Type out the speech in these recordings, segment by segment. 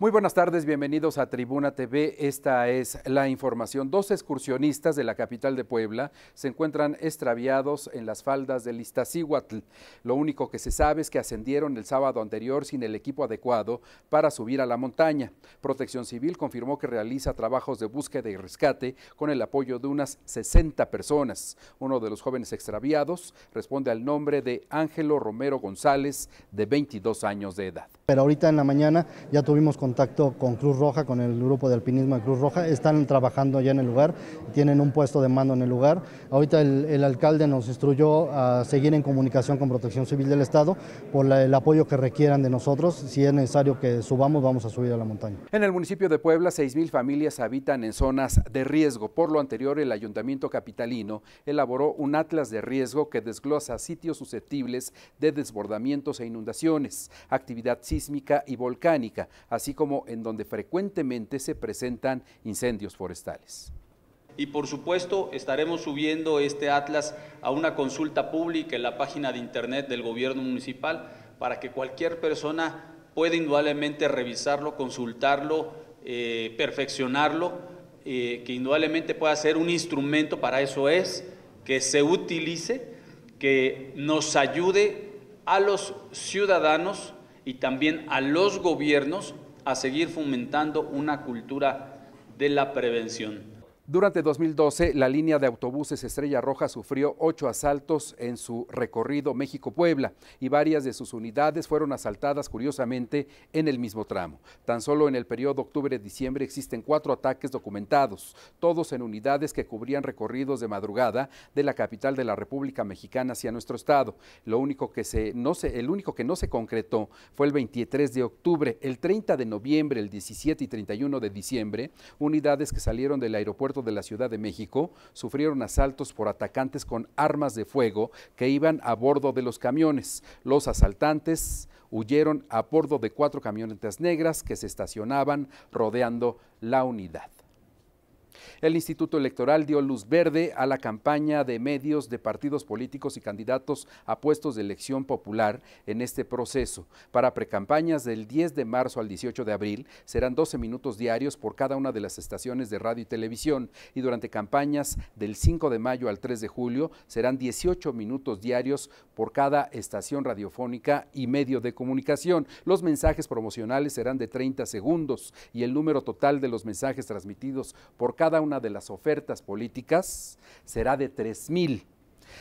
Muy buenas tardes, bienvenidos a Tribuna TV. Esta es la información. Dos excursionistas de la capital de Puebla se encuentran extraviados en las faldas del Iztaccíhuatl. Lo único que se sabe es que ascendieron el sábado anterior sin el equipo adecuado para subir a la montaña. Protección Civil confirmó que realiza trabajos de búsqueda y rescate con el apoyo de unas 60 personas. Uno de los jóvenes extraviados responde al nombre de Ángelo Romero González, de 22 años de edad. Pero ahorita en la mañana ya tuvimos contacto con Cruz Roja, con el grupo de alpinismo de Cruz Roja. Están trabajando ya en el lugar, tienen un puesto de mando en el lugar. Ahorita el, el alcalde nos instruyó a seguir en comunicación con Protección Civil del Estado por la, el apoyo que requieran de nosotros. Si es necesario que subamos, vamos a subir a la montaña. En el municipio de Puebla, 6.000 familias habitan en zonas de riesgo. Por lo anterior, el ayuntamiento capitalino elaboró un atlas de riesgo que desglosa sitios susceptibles de desbordamientos e inundaciones, actividad sísmica y volcánica, así como en donde frecuentemente se presentan incendios forestales. Y por supuesto estaremos subiendo este atlas a una consulta pública en la página de internet del gobierno municipal para que cualquier persona pueda indudablemente revisarlo, consultarlo, eh, perfeccionarlo, eh, que indudablemente pueda ser un instrumento, para eso es, que se utilice, que nos ayude a los ciudadanos y también a los gobiernos a seguir fomentando una cultura de la prevención. Durante 2012, la línea de autobuses Estrella Roja sufrió ocho asaltos en su recorrido México-Puebla y varias de sus unidades fueron asaltadas curiosamente en el mismo tramo. Tan solo en el periodo octubre-diciembre existen cuatro ataques documentados, todos en unidades que cubrían recorridos de madrugada de la capital de la República Mexicana hacia nuestro estado. Lo único que se, no se, el único que no se concretó fue el 23 de octubre, el 30 de noviembre, el 17 y 31 de diciembre, unidades que salieron del aeropuerto de la Ciudad de México sufrieron asaltos por atacantes con armas de fuego que iban a bordo de los camiones. Los asaltantes huyeron a bordo de cuatro camionetas negras que se estacionaban rodeando la unidad. El Instituto Electoral dio luz verde a la campaña de medios de partidos políticos y candidatos a puestos de elección popular en este proceso. Para precampañas del 10 de marzo al 18 de abril serán 12 minutos diarios por cada una de las estaciones de radio y televisión y durante campañas del 5 de mayo al 3 de julio serán 18 minutos diarios por cada estación radiofónica y medio de comunicación. Los mensajes promocionales serán de 30 segundos y el número total de los mensajes transmitidos por cada una de las ofertas políticas será de 3 mil.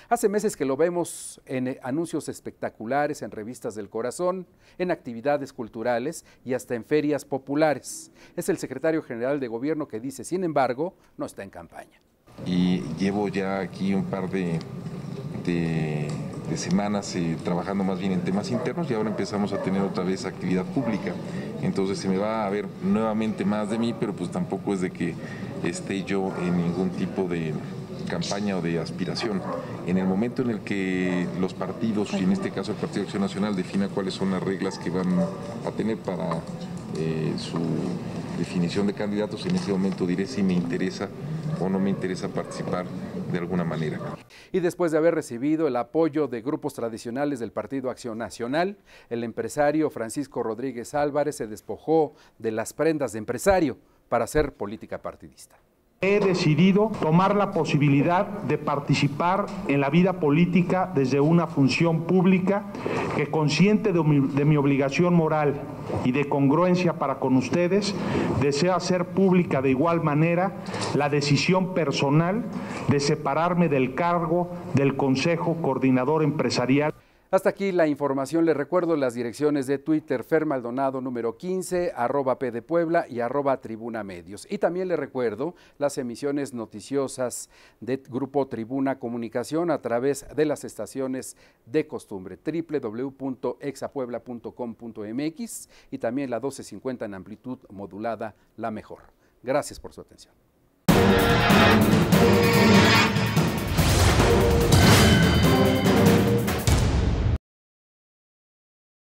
Hace meses que lo vemos en anuncios espectaculares, en revistas del corazón, en actividades culturales y hasta en ferias populares. Es el secretario general de gobierno que dice, sin embargo, no está en campaña. Y llevo ya aquí un par de, de, de semanas eh, trabajando más bien en temas internos y ahora empezamos a tener otra vez actividad pública. Entonces se me va a ver nuevamente más de mí, pero pues tampoco es de que esté yo en ningún tipo de campaña o de aspiración. En el momento en el que los partidos, y en este caso el Partido Acción Nacional, defina cuáles son las reglas que van a tener para eh, su definición de candidatos, en ese momento diré si me interesa o no me interesa participar de alguna manera. Y después de haber recibido el apoyo de grupos tradicionales del Partido Acción Nacional, el empresario Francisco Rodríguez Álvarez se despojó de las prendas de empresario para hacer política partidista. He decidido tomar la posibilidad de participar en la vida política desde una función pública que consciente de mi, de mi, obligación moral y de congruencia para con ustedes, deseo hacer pública de igual manera la decisión personal de separarme del cargo del Consejo Coordinador Empresarial. Hasta aquí la información. Les recuerdo las direcciones de Twitter, Fer Maldonado número 15, arroba P de Puebla y arroba Tribuna Medios. Y también les recuerdo las emisiones noticiosas de Grupo Tribuna Comunicación a través de las estaciones de costumbre, www.exapuebla.com.mx y también la 1250 en amplitud modulada, la mejor. Gracias por su atención.